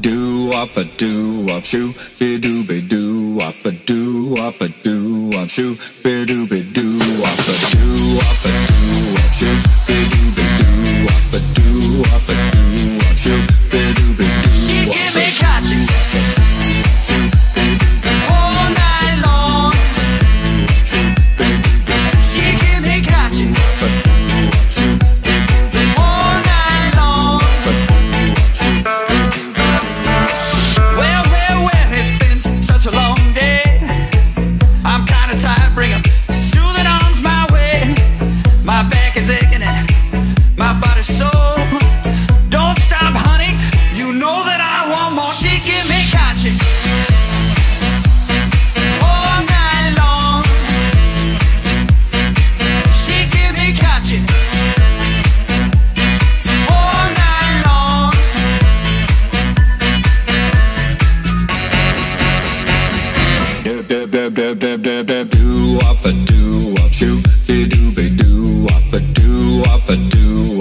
Do up a do up shoe, be do be do up a do up a do up shoe, be do be do up a do up a do up shoe. tight, bring a do do do do do do do do up a do up shoot do be do up a do up a do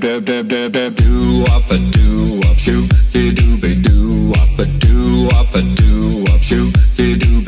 dab dab dab dab dab do up a do up shoot be do be do up a do up a do up shoot be do